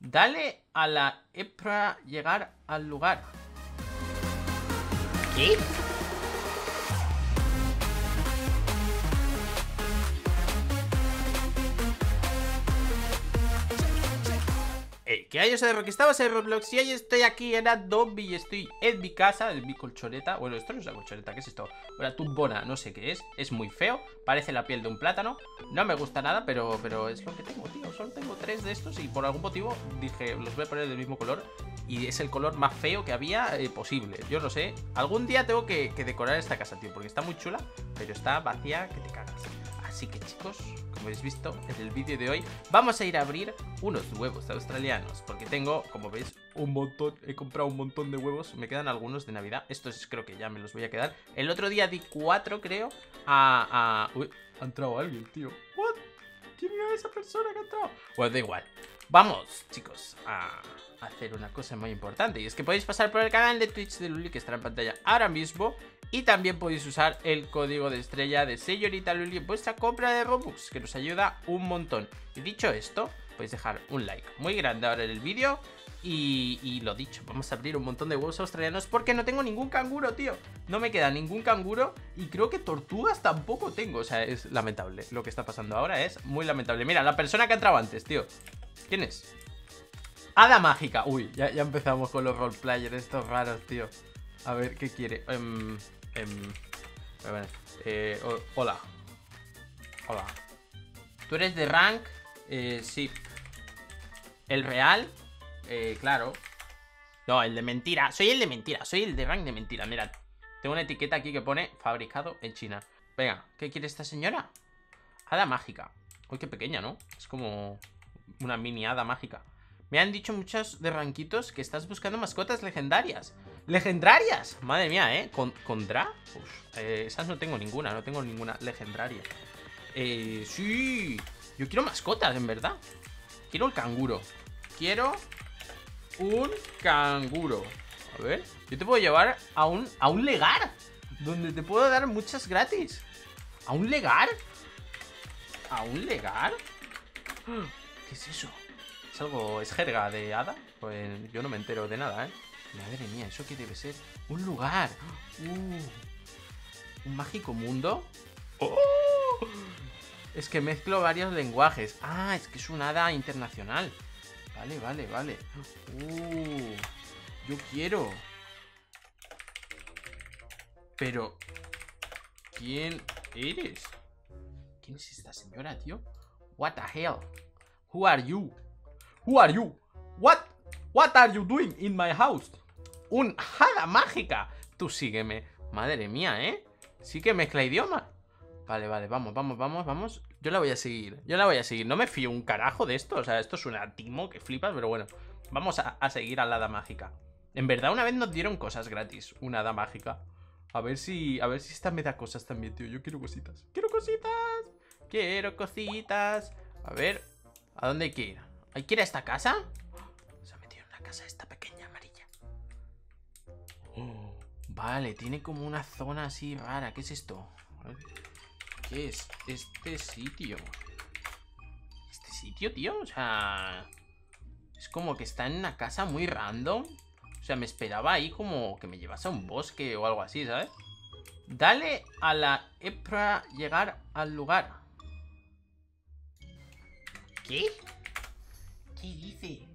Dale a la E llegar al lugar. ¿Qué? Eh, ¿Qué hay? Yo soy de Rocky, estamos en Roblox y hoy estoy aquí en Adobe y estoy en mi casa, en mi colchoneta. Bueno, esto no es una colchoneta, ¿qué es esto? Una tumbona, no sé qué es, es muy feo, parece la piel de un plátano. No me gusta nada, pero, pero es lo que tengo, tío. Solo tengo tres de estos y por algún motivo dije, los voy a poner del mismo color. Y es el color más feo que había eh, posible. Yo no sé, algún día tengo que, que decorar esta casa, tío Porque está muy chula, pero está vacía que te cagas Así que chicos, como habéis visto en el vídeo de hoy, vamos a ir a abrir unos huevos australianos. Porque tengo, como veis, un montón, he comprado un montón de huevos. Me quedan algunos de Navidad. Estos creo que ya me los voy a quedar. El otro día di cuatro, creo, a... a... Uy, ha entrado alguien, tío. ¿What? ¿Quién era esa persona que ha entrado? Pues da igual. Vamos, chicos, a hacer una cosa muy importante. Y es que podéis pasar por el canal de Twitch de Luli, que estará en pantalla ahora mismo. Y también podéis usar el código de estrella de señorita Luli en vuestra compra de Robux, que nos ayuda un montón. Y dicho esto, podéis dejar un like muy grande ahora en el vídeo. Y, lo dicho, vamos a abrir un montón de huevos australianos porque no tengo ningún canguro, tío. No me queda ningún canguro y creo que tortugas tampoco tengo. O sea, es lamentable. Lo que está pasando ahora es muy lamentable. Mira, la persona que ha entrado antes, tío. ¿Quién es? Hada mágica. Uy, ya, ya empezamos con los roleplayers estos raros, tío. A ver, ¿qué quiere? Um, eh, hola. Hola. ¿Tú eres de rank? Eh, sí. ¿El real? Eh, claro. No, el de mentira. Soy el de mentira. Soy el de rank de mentira. Mira, tengo una etiqueta aquí que pone fabricado en China. Venga, ¿qué quiere esta señora? Hada mágica. Uy, qué pequeña, ¿no? Es como una mini hada mágica. Me han dicho muchos de ranquitos que estás buscando mascotas legendarias. ¡Legendarias! Madre mía, ¿eh? ¿Con, ¿Condra? Eh, esas no tengo ninguna, no tengo ninguna legendaria. Eh, sí. Yo quiero mascotas, en verdad. Quiero el canguro. Quiero un canguro. A ver, yo te puedo llevar a un, a un legar. Donde te puedo dar muchas gratis. ¿A un legar? ¿A un legar? ¿Qué es eso? ¿Es algo... es jerga de hada? Pues yo no me entero de nada, ¿eh? Madre mía, ¿eso qué debe ser? ¡Un lugar! Uh, ¿Un mágico mundo? ¡Oh! Es que mezclo varios lenguajes. Ah, es que es un hada internacional. Vale, vale, vale. Uh, yo quiero. Pero... ¿Quién eres? ¿Quién es esta señora, tío? What the hell? Who are you? Who are you? What? What are you doing in my house? Un hada mágica. Tú sígueme. Madre mía, ¿eh? Sí que mezcla idioma. Vale, vale, vamos, vamos, vamos, vamos. Yo la voy a seguir. Yo la voy a seguir. No me fío un carajo de esto. O sea, esto es una timo que flipas, pero bueno. Vamos a, a seguir a la hada mágica. En verdad, una vez nos dieron cosas gratis. Una hada mágica. A ver si. A ver si esta me da cosas también, tío. Yo quiero cositas. ¡Quiero cositas! Quiero cositas. A ver. ¿A dónde hay que ir? ¿Hay que ir a esta casa? Se ha metido en una casa esta pequeña amarilla. Oh, vale, tiene como una zona así rara. ¿Qué es esto? ¿Qué es este sitio? ¿Este sitio, tío? O sea... Es como que está en una casa muy random. O sea, me esperaba ahí como que me llevase a un bosque o algo así, ¿sabes? Dale a la E para llegar al lugar. ¿Qué? ¿Qué dice?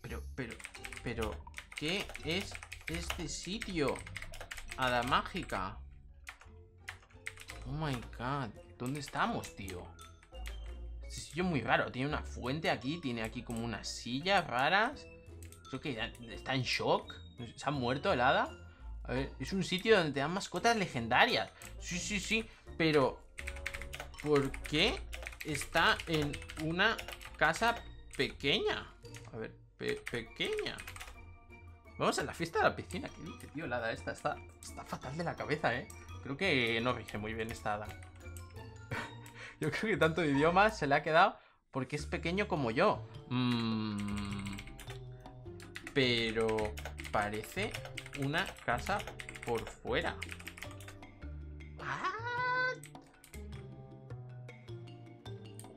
Pero, pero, pero, ¿qué es este sitio? Hada mágica. Oh my god. ¿Dónde estamos, tío? Este sitio es muy raro. Tiene una fuente aquí. Tiene aquí como unas sillas raras. Creo que está en shock. ¿Se ha muerto el hada? A ver, es un sitio donde te dan mascotas legendarias. Sí, sí, sí. Pero, ¿por qué está en una casa pequeña. A ver, pequeña. Vamos a la fiesta de la piscina. ¿Qué dice, tío? La hada esta está, está fatal de la cabeza, ¿eh? Creo que no rige muy bien esta hada. yo creo que tanto de idioma se le ha quedado porque es pequeño como yo. Mm, pero parece una casa por fuera.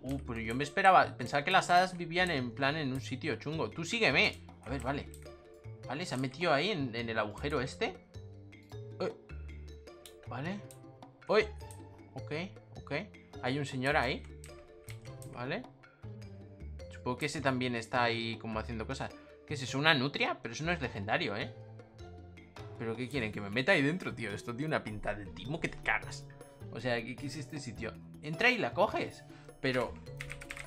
Uh, pero yo me esperaba. Pensaba que las hadas vivían en plan en un sitio chungo. Tú sígueme. A ver, vale. Vale, se ha metido ahí en, el agujero este. Vale. Uy. Ok, ok. Hay un señor ahí. Vale. Supongo que ese también está ahí como haciendo cosas. ¿Qué es eso? ¿Una nutria? Pero eso no es legendario, ¿eh? ¿Pero qué quieren? ¿Que me meta ahí dentro, tío? Esto tiene una pinta de timo que te cagas. O sea, ¿qué, es este sitio? Entra y la coges. Pero...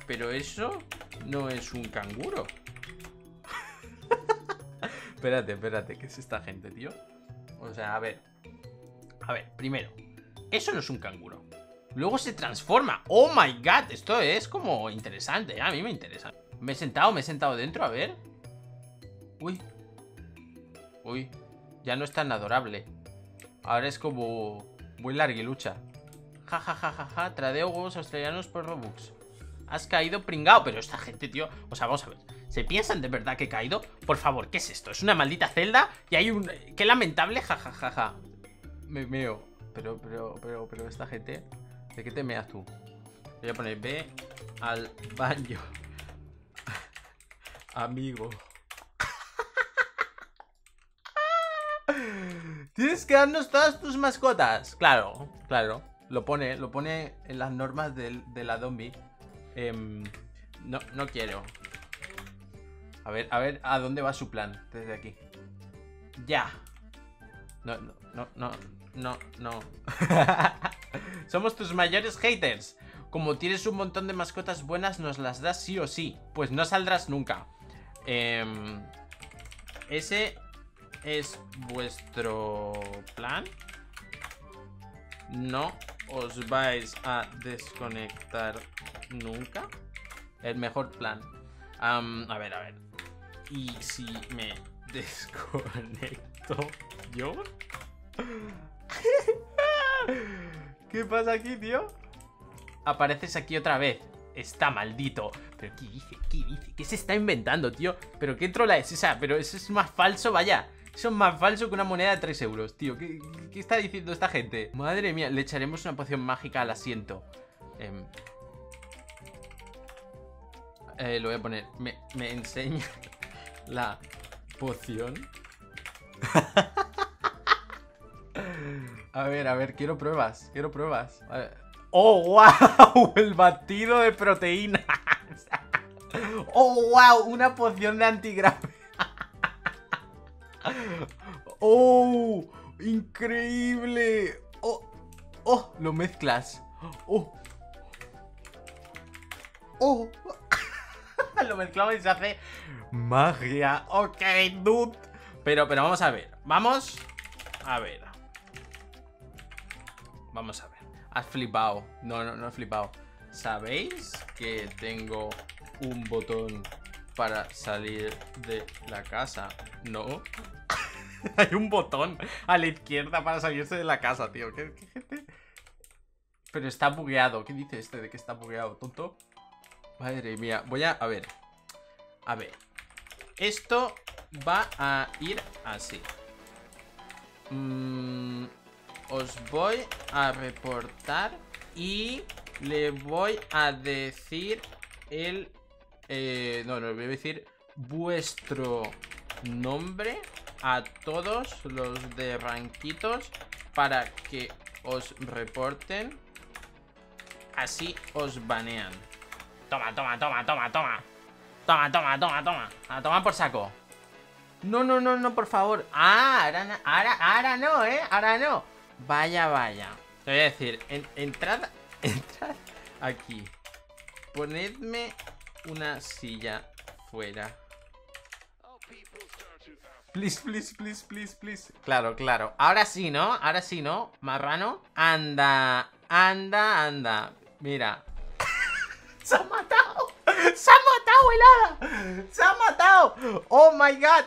Pero eso no es un canguro. espérate, espérate. ¿Qué es esta gente, tío? O sea, a ver. A ver, primero. Eso no es un canguro. Luego se transforma. ¡Oh, my God! Esto es como interesante. ¿eh? A mí me interesa. Me he sentado, me he sentado dentro, a ver. Uy. Uy. Ya no es tan adorable. Ahora es como muy larguilucha. Ja, ja, ja, ja, ja. Tradeo huevos australianos por Robux. Has caído pringado. Pero esta gente, tío. O sea, vamos a ver. ¿Se piensan de verdad que he caído? Por favor, ¿qué es esto? ¿Es una maldita celda? Y hay un... ¡Qué lamentable! Ja, ja, ja, ja. Me meo. Pero, pero, pero, pero esta gente... ¿De qué te meas tú? Voy a poner B al baño. Amigo. Tienes que darnos todas tus mascotas. Claro, claro. Lo pone, lo pone en las normas de, la zombie. Em, no, no quiero. A ver, a ver a dónde va su plan desde aquí. Ya. No, no, no, no, no, no. Somos tus mayores haters. Como tienes un montón de mascotas buenas, nos las das sí o sí. Pues no saldrás nunca. Em, ese es vuestro plan. No os vais a desconectar nunca. El mejor plan. a ver, a ver. ¿Y si me desconecto yo? ¿Qué pasa aquí, tío? Apareces aquí otra vez. Está maldito. ¿Pero qué dice? ¿Qué dice? ¿Qué se está inventando, tío? ¿Pero qué trola es esa? Pero eso es más falso, vaya. Es más falso que una moneda de 3 euros, tío. ¿Qué, está diciendo esta gente? Madre mía, le echaremos una poción mágica al asiento. Em, eh, lo voy a poner. Me, me enseña la poción. a ver, a ver, quiero pruebas. Quiero pruebas. ¡Oh, wow! El batido de proteínas. ¡Oh, wow! Una poción de antigrave. ¡Oh! ¡Increíble! ¡Oh! ¡Oh! Lo mezclas. ¡Oh! ¡Oh! lo mezclamos y se hace magia. Ok, dude. Pero, pero vamos a ver. Vamos a ver. Vamos a ver. Has flipado. No, no, no he flipado. ¿Sabéis que tengo un botón para salir de la casa? No. Hay un botón a la izquierda para salirse de la casa, tío. ¿Qué, gente? Pero está bugueado. ¿Qué dice este de que está bugueado, tonto? Madre mía. Voy a... A ver. A ver. Esto va a ir así. Mmm os voy a reportar y le voy a decir el... Eh, no, no, voy a decir vuestro nombre a todos los de ranquitos para que os reporten. Así os banean. Toma, toma, toma, toma, toma. Toma, toma, toma, toma. A tomar por saco. No, no, no, no, por favor. Ah, ahora, ahora, ahora no, ¿eh? Ahora no. Vaya, vaya. Te voy a decir, entrad, entrad aquí. Ponedme una silla fuera. Please, please, please, please, please. Claro, claro. Ahora sí, ¿no? Ahora sí, ¿no? Marrano. Anda, anda, anda. Mira. ¡Se ha matado! ¡Se ha matado, helada! ¡Se ha matado! ¡Oh, my God!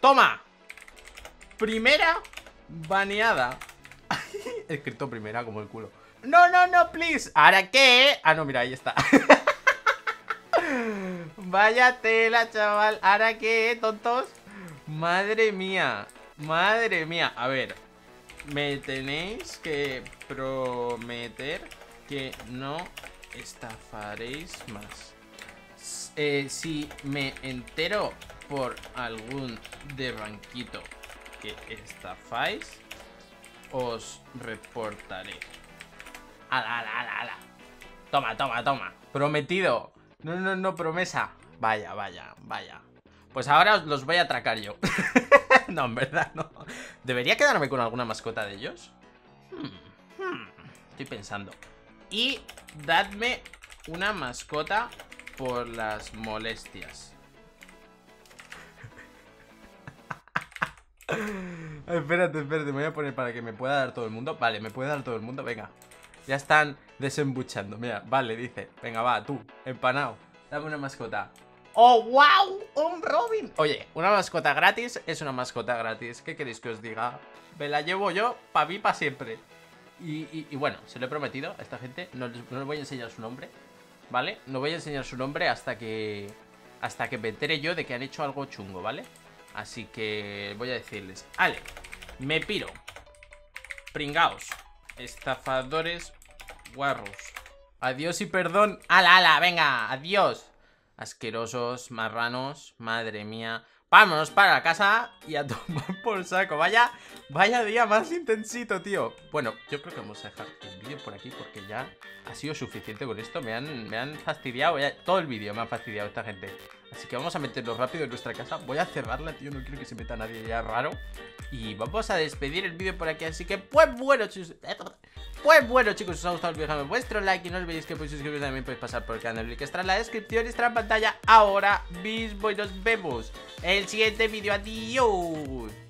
Toma. Primera baneada. Escrito primera como el culo. No, no, no, please. ¿Ahora qué? Ah, no, mira, ahí está. Vaya tela, chaval. ¿Ahora qué, tontos? Madre mía. Madre mía. A ver. Me tenéis que prometer que no estafaréis más. Eh, si me entero por algún derranquito que estafáis, os reportaré. ¡Ala, ala, ala, ala! Toma, toma, toma. Prometido. No, no, no, promesa. Vaya, vaya, vaya. Pues ahora os los voy a atracar yo. no, en verdad no. ¿Debería quedarme con alguna mascota de ellos? Hmm, hmm, estoy pensando. Y dadme una mascota por las molestias. espérate, espérate, me voy a poner para que me pueda dar todo el mundo. Vale, me puede dar todo el mundo, venga. Ya están desembuchando, mira, vale, dice. Venga, va, tú, empanado. Dame una mascota. ¡Oh, wow! ¡Un Robin! Oye, una mascota gratis es una mascota gratis. ¿Qué queréis que os diga? Me la llevo yo para mí, para siempre. Y, bueno, se lo he prometido a esta gente. No les, voy a enseñar su nombre, ¿vale? No voy a enseñar su nombre hasta que... Hasta que me entere yo de que han hecho algo chungo, ¿vale? Así que voy a decirles Ale, me piro Pringaos Estafadores guarros Adiós y perdón ¡Ala, ala! Venga, adiós Asquerosos, marranos, madre mía Vámonos para casa y a tomar por saco. Vaya, vaya día más intensito, tío. Bueno, yo creo que vamos a dejar el vídeo por aquí porque ya ha sido suficiente con esto. Me han, me han fastidiado, todo el vídeo me ha fastidiado esta gente. Así que vamos a meterlo rápido en nuestra casa. Voy a cerrarla, tío, no quiero que se meta nadie ya raro. Y vamos a despedir el vídeo por aquí. Así que, pues bueno, chicos. Pues bueno, chicos, os ha gustado el vídeo, dejadme vuestro like y no olvidéis que podéis suscribiros también podéis pasar por el canal que estará en la descripción y estará en pantalla ahora mismo y nos vemos en el siguiente vídeo. Adiós.